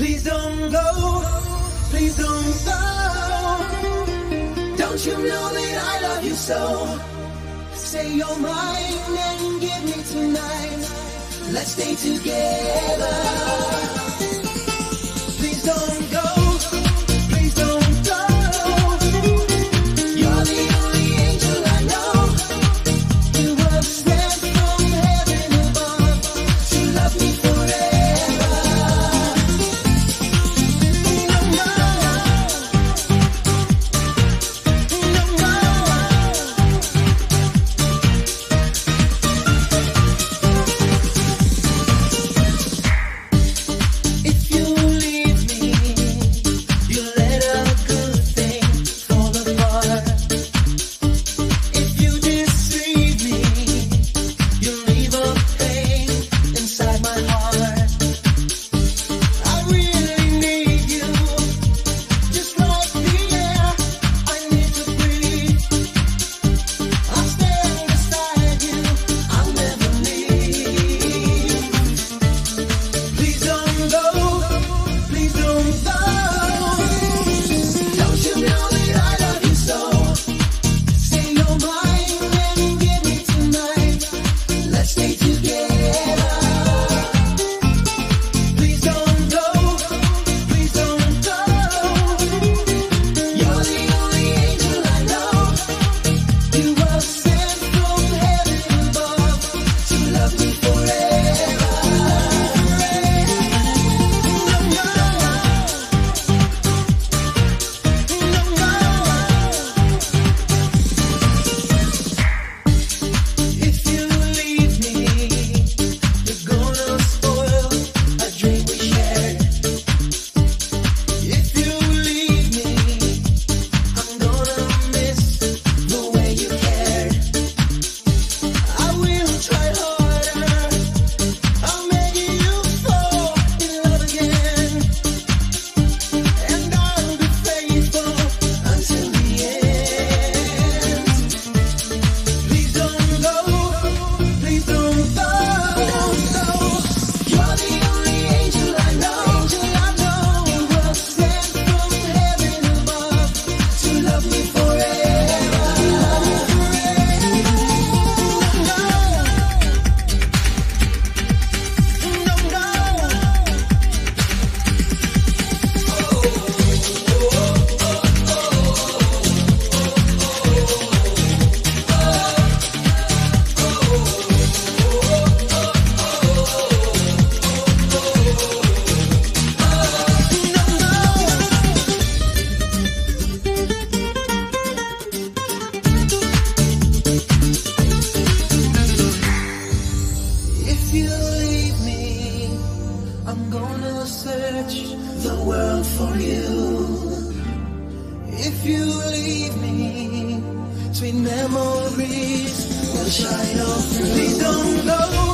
Please don't go. Please don't go. Don't you know that I love you so? Say you're mine and give me tonight. Let's stay together. If you leave me, I'm gonna search the world for you. If you leave me, sweet memories will shine off. We don't know.